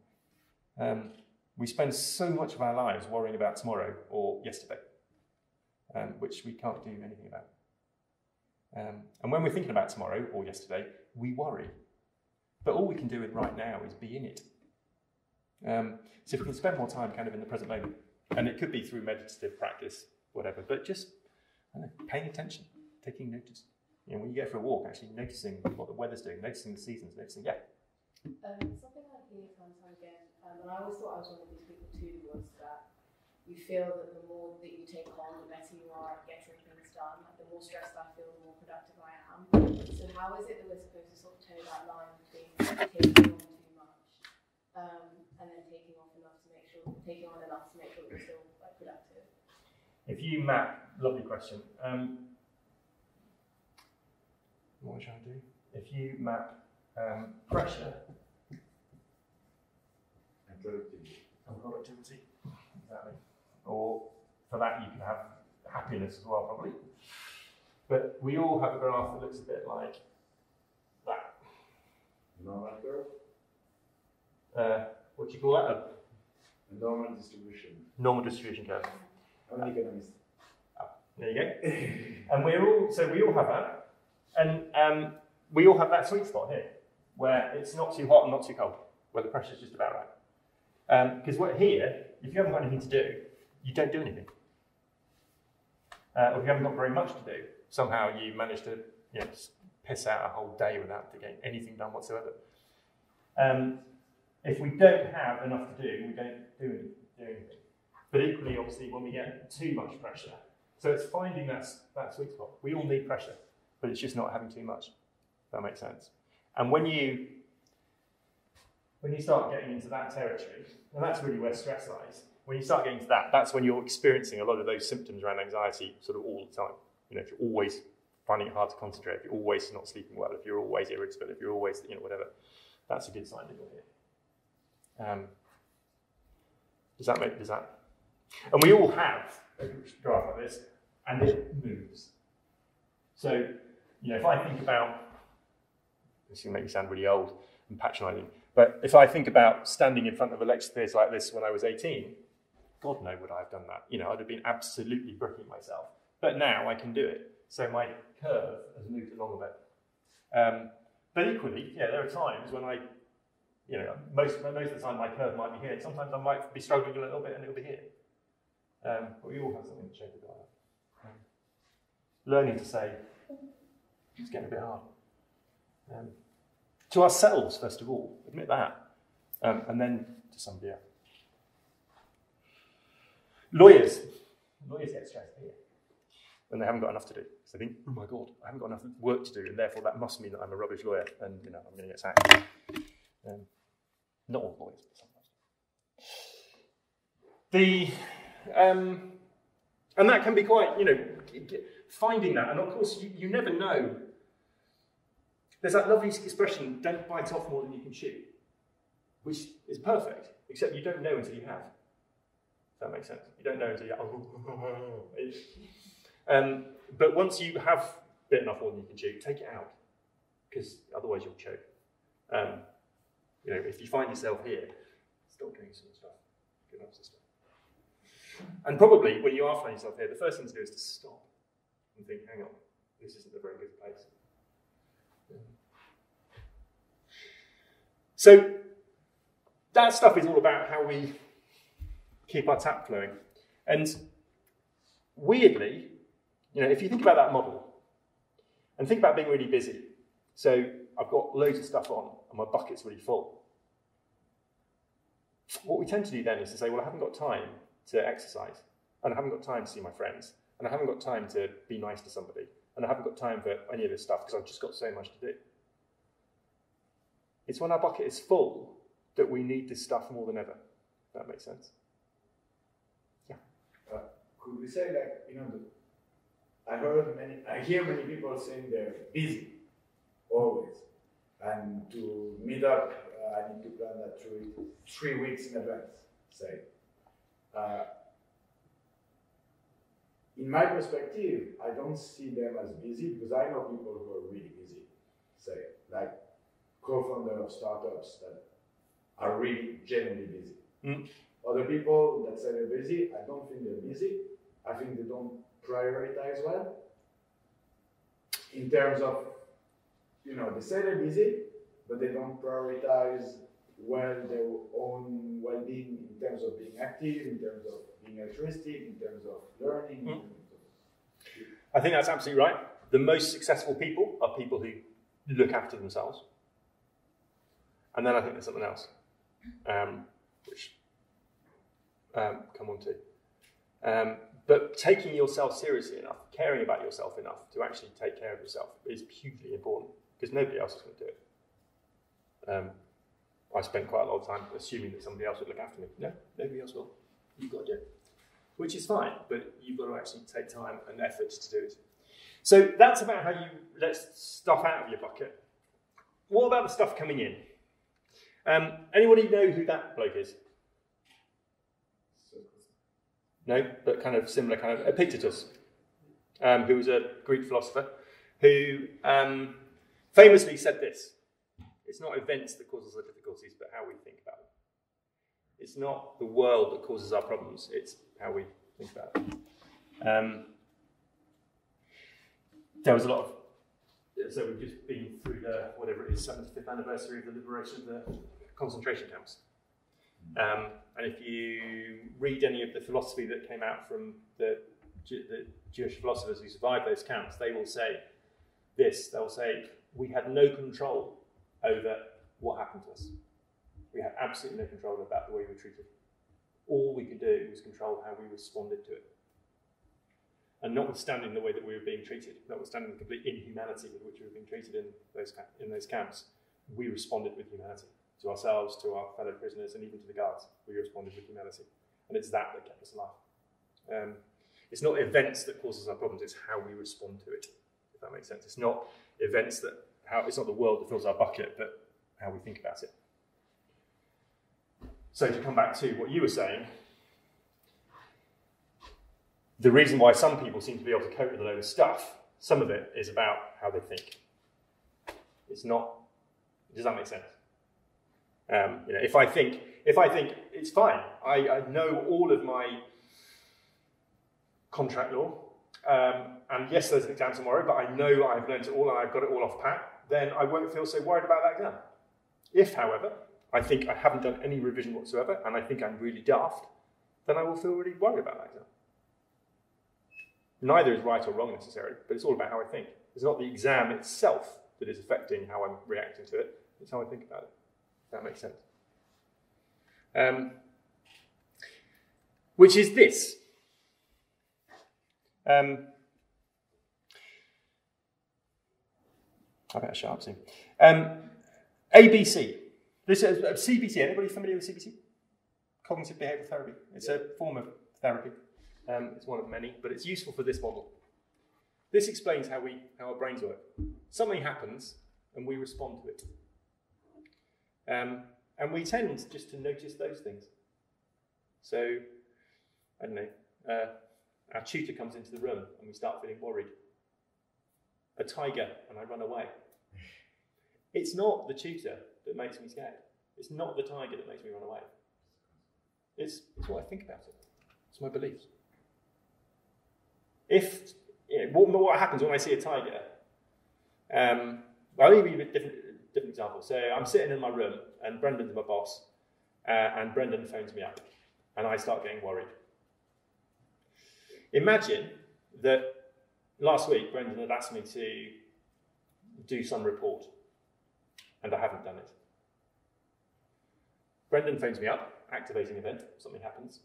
Um, we spend so much of our lives worrying about tomorrow or yesterday, um, which we can't do anything about. Um, and when we're thinking about tomorrow or yesterday, we worry. But all we can do with right now is be in it. Um, so if we can spend more time kind of in the present moment, and it could be through meditative practice, whatever, but just know, paying attention, taking notice. You know, when you go for a walk, actually noticing what the weather's doing, noticing the seasons, noticing, yeah, Um, something I hear time and time again, um, and I always thought I was one of these people too, was that you feel that the more that you take on, the better you are at getting things done. Like the more stressed I feel, the more productive I am. So how is it that we're supposed to sort of toe that line between taking on too much um, and then taking off enough to make sure, taking on enough to make sure that we're still like productive? If you map, lovely question. Um, what should I do? If you map um, pressure, and productivity. and productivity. Exactly. Or for that, you can have happiness as well, probably. But we all have a graph that looks a bit like that. Normal curve, Uh, what do you call that? A normal distribution. normal distribution curve. I'm an economist. There you go. and we're all so we all have that, and um, we all have that sweet spot here, where it's not too hot and not too cold, where the pressure's just about right. Because what here, if you haven't got anything to do, you don't do anything. Uh, or if you haven't got very much to do, somehow you manage to you know, piss out a whole day without getting anything done whatsoever. Um, if we don't have enough to do, we don't do, any, do anything. But equally, obviously, when we get too much pressure, so it's finding that, that sweet spot. We all need pressure, but it's just not having too much. That makes sense. And when you when you start getting into that territory, and that's really where stress lies. When you start getting to that, that's when you're experiencing a lot of those symptoms around anxiety sort of all the time. You know, if you're always finding it hard to concentrate, if you're always not sleeping well, if you're always irritable, if you're always, you know, whatever, that's a good sign that you're here. Um, does that make, does that? And we all have a graph like this, and it moves. So, you know, if I think about, this to make me sound really old and patronising, but if I think about standing in front of a lecture theatre like this when I was 18, God know would I have done that. You know, I'd have been absolutely bricking myself. But now I can do it. So my curve has moved along a bit. Um, but equally, yeah, there are times when I, you know, most, most of the time my curve might be here. Sometimes I might be struggling a little bit and it'll be here. Um, but we all have something to like that. Um, learning to say, it's getting a bit hard. Um, to ourselves, first of all, admit that, um, and then to somebody else. Lawyers, lawyers get stressed here when they haven't got enough to do. So they think, oh my god, I haven't got enough work to do, and therefore that must mean that I'm a rubbish lawyer, and you know I'm going to get sacked. Um, not all lawyers, but sometimes. The um, and that can be quite, you know, finding that, and of course you, you never know there's that lovely expression, don't bite off more than you can chew, which is perfect, except you don't know until you have. That makes sense. You don't know until you have. um, but once you have bitten off more than you can chew, take it out, because otherwise you'll choke. Um, you know, if you find yourself here, stop doing some stuff. Get off some stuff. And probably when you are finding yourself here, the first thing to do is to stop and think, hang on, this isn't a very good place. So that stuff is all about how we keep our tap flowing. And weirdly, you know, if you think about that model and think about being really busy, so I've got loads of stuff on and my bucket's really full. What we tend to do then is to say, well, I haven't got time to exercise, and I haven't got time to see my friends, and I haven't got time to be nice to somebody, and I haven't got time for any of this stuff because I've just got so much to do. It's when our bucket is full that we need this stuff more than ever. That makes sense. Uh, could we say like you know the, I heard many I hear many people saying they're busy always and to meet up uh, I need to plan that three three weeks in advance say uh, in my perspective I don't see them as busy because I know people who are really busy say like co-founder of startups that are really genuinely busy Mm. other people that say they're busy, I don't think they're busy. I think they don't prioritize well. In terms of, you know, they say they're busy, but they don't prioritize well their own well-being in terms of being active, in terms of being altruistic, in terms of learning. Mm. of- I think that's absolutely right. The most successful people are people who look after themselves. And then I think there's something else, um, which um, come on to. Um, but taking yourself seriously enough, caring about yourself enough to actually take care of yourself is hugely important because nobody else is going to do it. Um, I spent quite a lot of time assuming that somebody else would look after me. No, nobody else will. You've got to do it. Which is fine, but you've got to actually take time and effort to do it. So that's about how you let stuff out of your bucket. What about the stuff coming in? Um, anybody know who that bloke is? No, but kind of similar, kind of Epictetus, um, who was a Greek philosopher, who um, famously said this It's not events that cause us our difficulties, but how we think about them. It's not the world that causes our problems, it's how we think about it. Um, there was a lot of so we've just been through the whatever it is, 75th anniversary of the liberation of the concentration camps. Um, and if you read any of the philosophy that came out from the, the Jewish philosophers who survived those camps, they will say this they'll say, We had no control over what happened to us. We had absolutely no control about the way we were treated. All we could do was control how we responded to it. And notwithstanding the way that we were being treated, notwithstanding the complete inhumanity with which we were being treated in those, in those camps, we responded with humanity to ourselves, to our fellow prisoners, and even to the guards. We responded with humanity. And it's that that kept us alive. Um, it's not events that causes our problems, it's how we respond to it, if that makes sense. It's not events that, how, it's not the world that fills our bucket, but how we think about it. So to come back to what you were saying, the reason why some people seem to be able to cope with a load of stuff, some of it is about how they think. It's not. Does that make sense? Um, you know, if I think, if I think it's fine, I, I know all of my contract law, um, and yes, there's an exam tomorrow, but I know I've learned it all and I've got it all off pat, then I won't feel so worried about that exam. If, however, I think I haven't done any revision whatsoever and I think I'm really daft, then I will feel really worried about that exam. Neither is right or wrong necessarily, but it's all about how I think. It's not the exam itself that is affecting how I'm reacting to it, it's how I think about it. That makes sense. Um, which is this. Um, I better shut up soon. Um, ABC. This is uh, CBT. Anybody familiar with CBT? Cognitive behavioral therapy. It's a form of therapy. Um, it's one of many, but it's useful for this model. This explains how, we, how our brains work. Something happens, and we respond to it. Um, and we tend just to notice those things. So, I don't know, uh, our tutor comes into the room and we start feeling worried. A tiger, and I run away. It's not the tutor that makes me scared. It's not the tiger that makes me run away. It's, it's what I think about it. It's my beliefs. If you know, what, what, happens when I see a tiger? Um, well, I'll give you a different, different example. So I'm sitting in my room, and Brendan's my boss, uh, and Brendan phones me up, and I start getting worried. Imagine that last week Brendan had asked me to do some report, and I haven't done it. Brendan phones me up, activating event, something happens.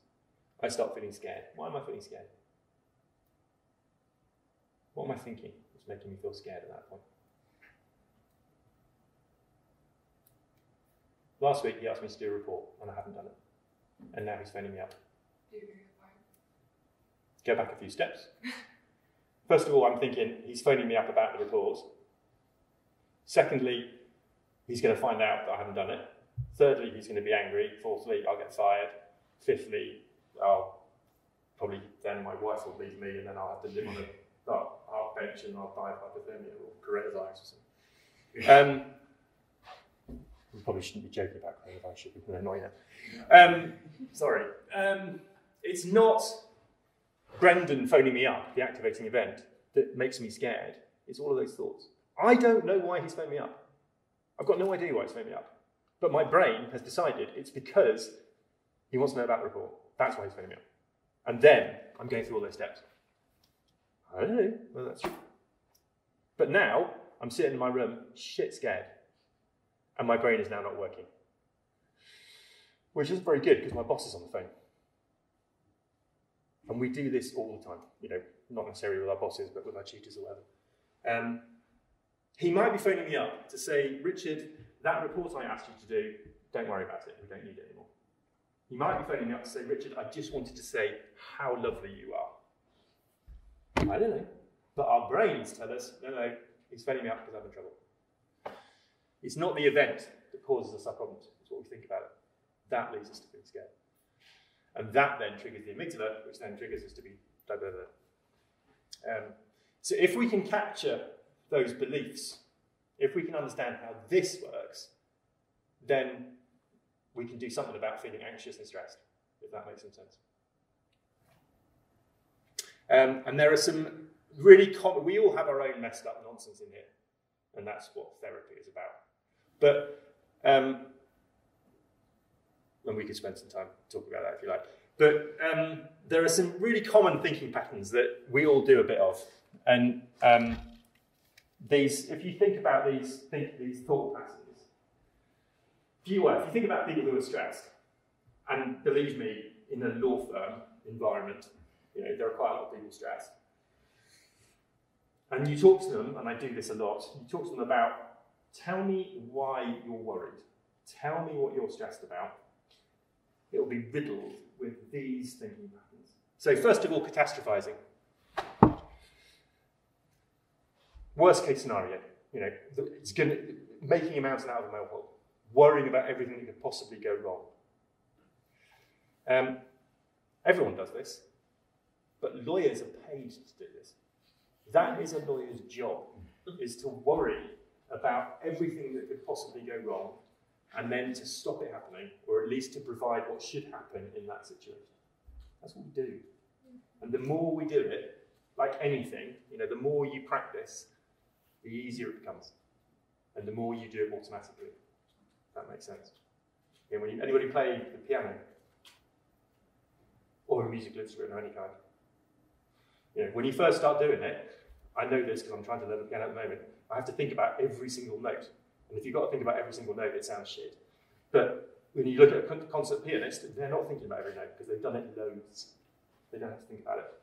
I start feeling scared. Why am I feeling scared? What am I thinking that's making me feel scared at that point? Last week he asked me to do a report and I haven't done it. And now he's phoning me up. Go back a few steps. First of all, I'm thinking he's phoning me up about the report. Secondly, he's going to find out that I haven't done it. Thirdly, he's going to be angry. Fourthly, I'll get fired. Fifthly, I'll probably then my wife will leave me and then I'll have to live on a I'll bench and I'll die of hypothermia or coronavirus or something. Um, we probably shouldn't be joking about coronavirus, should we? Yet. Um, sorry. Um, it's not Brendan phoning me up, the activating event, that makes me scared. It's all of those thoughts. I don't know why he's phoned me up. I've got no idea why it's phoned me up. But my brain has decided it's because he wants to know about the report. That's why he's phoning me up. And then I'm going through all those steps. I don't know. That's true. But now I'm sitting in my room, shit scared, and my brain is now not working. Which isn't very good because my boss is on the phone. And we do this all the time, you know, not necessarily with our bosses, but with our tutors or whatever. Um, he might be phoning me up to say, Richard, that report I asked you to do, don't worry about it, we don't need it anymore. He might be phoning me up to say, Richard, I just wanted to say how lovely you are. I don't know. But our brains tell us, no, no, he's phoning me up because I'm in trouble. It's not the event that causes us our problems, it's what we think about it. That leads us to being scared. And that then triggers the amygdala, which then triggers us to be blah. Um, so if we can capture those beliefs, if we can understand how this works, then we can do something about feeling anxious and stressed, if that makes some sense. Um, and there are some really common, we all have our own messed up nonsense in here, and that's what therapy is about. But, um, and we could spend some time talking about that if you like. But um, there are some really common thinking patterns that we all do a bit of. And um, these, if you think about these, think, these thought patterns, were, if you think about people who are stressed, and believe me, in a law firm environment, you know, there are quite a lot of people stressed. And you talk to them, and I do this a lot, you talk to them about, tell me why you're worried. Tell me what you're stressed about. It will be riddled with these thinking patterns. So, first of all, catastrophizing. Worst case scenario, you know, it's going to, making a mountain out of a molehill, worrying about everything that could possibly go wrong. Um, everyone does this, but lawyers are paid to do this. That is a lawyer's job, is to worry about everything that could possibly go wrong and then to stop it happening, or at least to provide what should happen in that situation. That's what we do. And the more we do it, like anything, you know, the more you practice, the easier it becomes. And the more you do it automatically. that makes sense. Yeah, when you, anybody play the piano? Or a musical instrument of any kind? You know, when you first start doing it, I know this because I'm trying to learn the piano at the moment, I have to think about every single note. And if you've got to think about every single note, it sounds shit. But when you look at a concert pianist, they're not thinking about every note because they've done it loads. They don't have to think about it.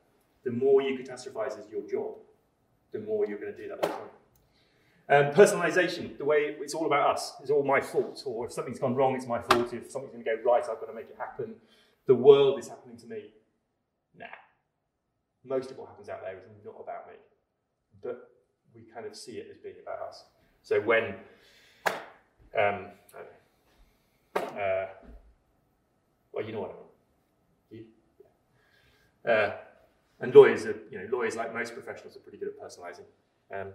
The more you catastrophize as your job, the more you're going to do that all the time. Um, personalization, the way it's all about us, it's all my fault. Or if something's gone wrong, it's my fault. If something's going to go right, I've got to make it happen. The world is happening to me. Nah. Most of what happens out there is not about me. But we kind of see it as being about us. So when, um, uh, well, you know what I mean. Uh, and lawyers are, you know, lawyers like most professionals are pretty good at personalizing. Um,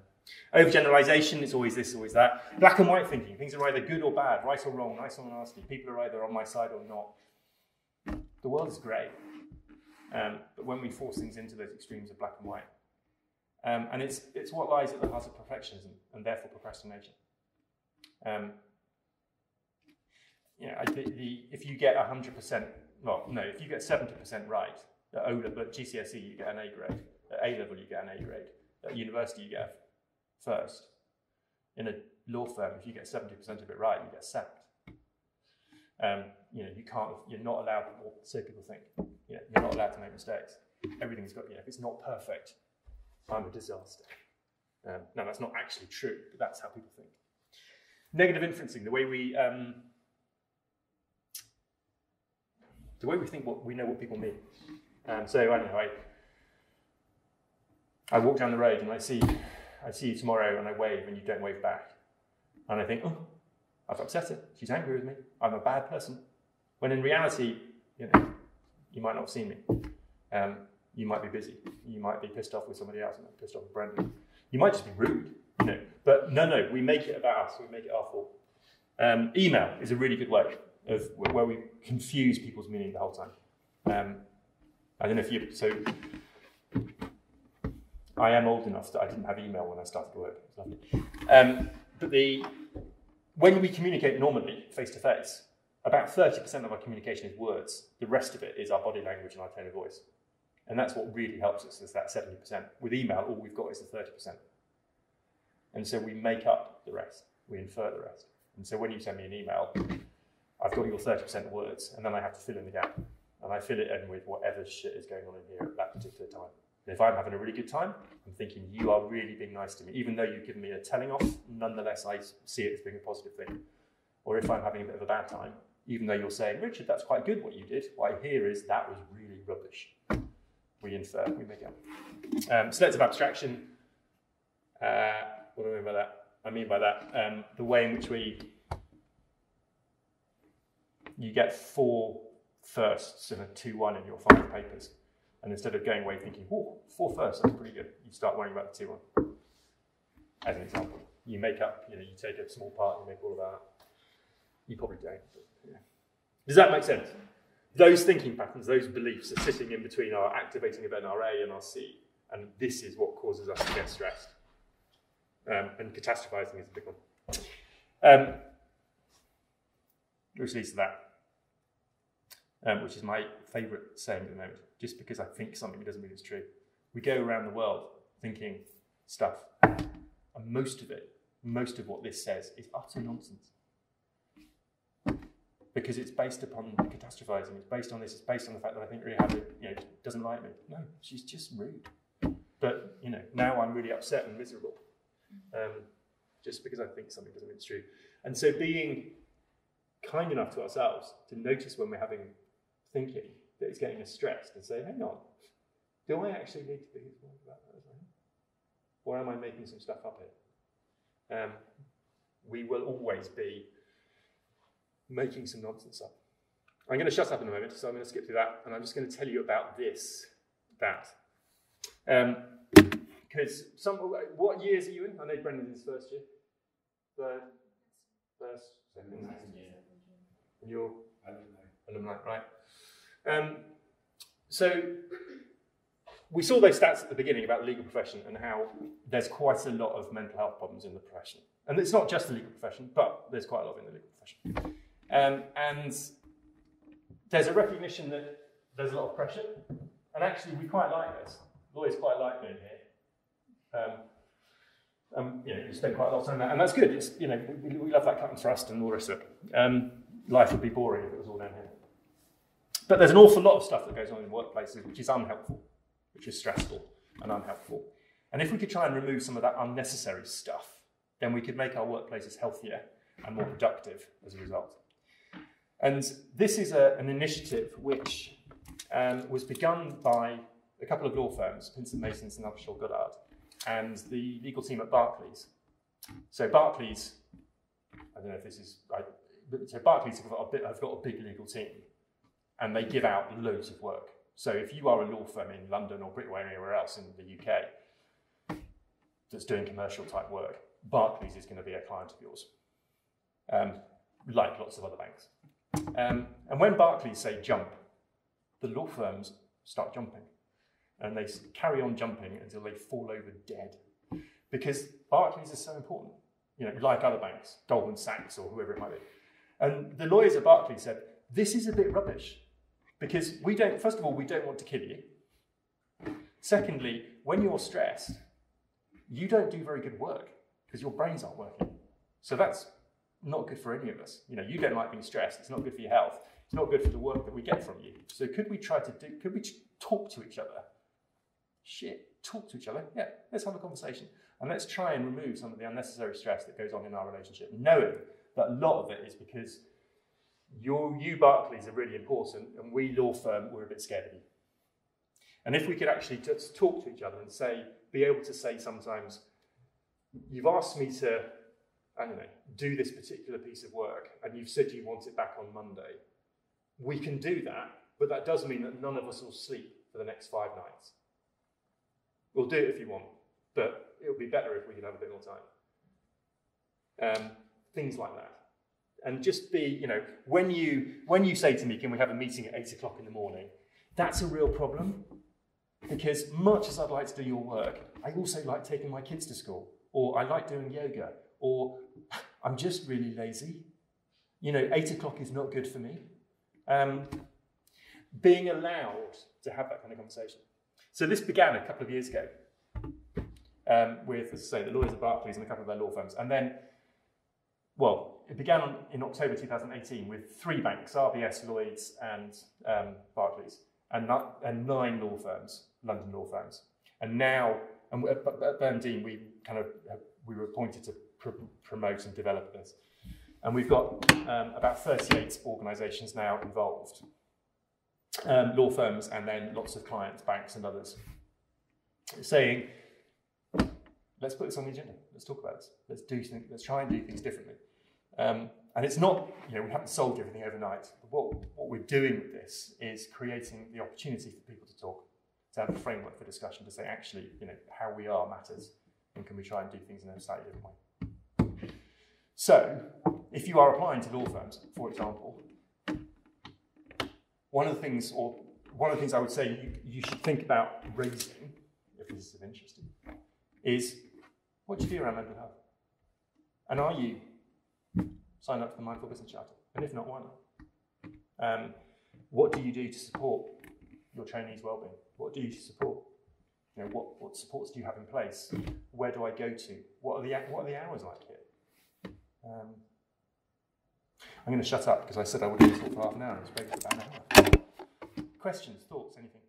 Overgeneralization, it's always this, always that. Black and white thinking, things are either good or bad, right or wrong, nice or nasty. People are either on my side or not. The world is grey. Um, but when we force things into those extremes of black and white, um, and it's, it's what lies at the heart of perfectionism and therefore procrastination. Um, you know, the, the, if you get 100%, well, no, if you get 70% right at O level, at GCSE, you get an A grade. At A level, you get an A grade. At university, you get first. In a law firm, if you get 70% of it right, you get sacked. Um, you know, you can't, you're not allowed, or so people think, you know, you're not allowed to make mistakes. Everything's got, you know, if it's not perfect, I'm a disaster. Um, now, that's not actually true, but that's how people think. Negative inferencing, the way we, um, the way we think what we know what people mean. Um, so I don't know, I, I walk down the road and I see I see you tomorrow and I wave and you don't wave back. And I think, oh, I've upset her. She's angry with me. I'm a bad person. When in reality, you know, you might not have seen me. Um, you might be busy. You might be pissed off with somebody else and pissed off with Brendan. You might just be rude, you know. But no, no, we make it about us. We make it our fault. Um, email is a really good way of where we confuse people's meaning the whole time. Um, I don't know if you so I am old enough that I didn't have email when I started work. Um, but the, when we communicate normally, face to face, about 30% of our communication is words. The rest of it is our body language and our tone of voice. And that's what really helps us, is that 70%. With email, all we've got is the 30%. And so we make up the rest, we infer the rest. And so when you send me an email, I've got your 30% words, and then I have to fill in the gap. And I fill it in with whatever shit is going on in here at that particular time. And if I'm having a really good time, I'm thinking you are really being nice to me. Even though you've given me a telling off, nonetheless, I see it as being a positive thing. Or if I'm having a bit of a bad time, even though you're saying, Richard, that's quite good what you did, what I hear is that was really rubbish. We infer, we make up. Um, selective abstraction. Uh, what do I mean by that? I mean by that um, the way in which we you get four firsts and a 2 1 in your five papers. And instead of going away thinking, oh, four firsts, that's pretty good, you start worrying about the 2 1. As an example, you make up, you know, you take a small part, you make all of that. You probably don't. But, yeah. Does that make sense? Those thinking patterns, those beliefs are sitting in between our activating event, our A and our C. And this is what causes us to get stressed. Um, and catastrophizing is a big one. Um, which leads to that, um, which is my favourite saying at the moment. Just because I think something doesn't mean it's true. We go around the world thinking stuff, and most of it, most of what this says, is utter nonsense. Because it's based upon catastrophizing. It's based on this. It's based on the fact that I think Rihanna, you know, doesn't like me. No, she's just rude. But you know, now I'm really upset and miserable, um, just because I think something doesn't mean it's true. And so, being kind enough to ourselves to notice when we're having thinking that is getting us stressed and say, hang on, do I actually need to be as worried about that as I am? Or am I making some stuff up here? Um, we will always be making some nonsense up. I'm going to shut up in a moment, so I'm going to skip through that, and I'm just going to tell you about this, that. Because um, some, what years are you in? I know Brendan's his first year. Third, first, second, year. And you're alumni, right? Um, so we saw those stats at the beginning about the legal profession and how there's quite a lot of mental health problems in the profession. And it's not just the legal profession, but there's quite a lot in the legal profession. Um, and there's a recognition that there's a lot of pressure. And actually, we quite like this. Lawyers quite like being here. Um, um, you know, you spend quite a lot of time that, and that's good. It's, you know, we, we love that cut and thrust and all the rest of it. Um, life would be boring if it was all down here. But there's an awful lot of stuff that goes on in workplaces which is unhelpful, which is stressful and unhelpful. And if we could try and remove some of that unnecessary stuff, then we could make our workplaces healthier and more productive as a result. And this is a, an initiative which um, was begun by a couple of law firms, Pinsent Masons and Addleshaw Goddard, and the legal team at Barclays. So Barclays, I don't know if this is, I, so Barclays have got, a bit, have got a big legal team, and they give out loads of work. So if you are a law firm in London or Britain or anywhere else in the UK that's doing commercial type work, Barclays is going to be a client of yours, um, like lots of other banks. Um, and when Barclays say jump, the law firms start jumping. And they carry on jumping until they fall over dead. Because Barclays is so important, you know, like other banks, Goldman Sachs or whoever it might be. And the lawyers at Barclays said, this is a bit rubbish. Because we don't, first of all, we don't want to kill you. Secondly, when you're stressed, you don't do very good work because your brains aren't working. So that's not good for any of us. You know, you don't like being stressed. It's not good for your health. It's not good for the work that we get from you. So could we try to do? Could we talk to each other? Shit, talk to each other. Yeah, let's have a conversation and let's try and remove some of the unnecessary stress that goes on in our relationship, knowing that a lot of it is because you, you Barclays are really important, and we law firm we're a bit scared of you. And if we could actually talk to each other and say, be able to say sometimes, you've asked me to I don't know, do this particular piece of work and you've said you want it back on Monday, we can do that, but that does mean that none of us will sleep for the next five nights. We'll do it if you want, but it would be better if we could have a bit more time. Um, things like that. And just be, you know, when you when you say to me, can we have a meeting at eight o'clock in the morning, that's a real problem. Because much as I'd like to do your work, I also like taking my kids to school, or I like doing yoga, or I'm just really lazy. You know, eight o'clock is not good for me. Um, being allowed to have that kind of conversation. So this began a couple of years ago um, with, as I say, the lawyers at Barclays and a couple of their law firms. And then, well, it began on, in October 2018 with three banks, RBS, Lloyds, and um, Barclays, and, not, and nine law firms, London law firms. And now, and at Byrne Dean, we kind of we were appointed to pr promote and develop this. And we've got um, about 38 organisations now involved, um, law firms, and then lots of clients, banks, and others, saying, let's put this on the agenda. Let's talk about this. Let's do something. Let's try and do things differently. Um, and it's not, you know, we haven't solved everything overnight. What, what we're doing with this is creating the opportunity for people to talk, to have a framework for discussion, to say, actually, you know, how we are matters, and can we try and do things in a slightly different way. So, if you are applying to law firms, for example, one of the things, or one of the things I would say you, you should think about raising, if this is of interest is what do you do around mental health? And are you signed up for the Mindful Business Charter? And if not, why not? Um, what do you do to support your trainees' well-being? What do you support? You know, what, what supports do you have in place? Where do I go to? What are the what are the hours like here? Um, I'm going to shut up because I said I would only talk for half an hour. It's about an hour. Questions, thoughts, anything?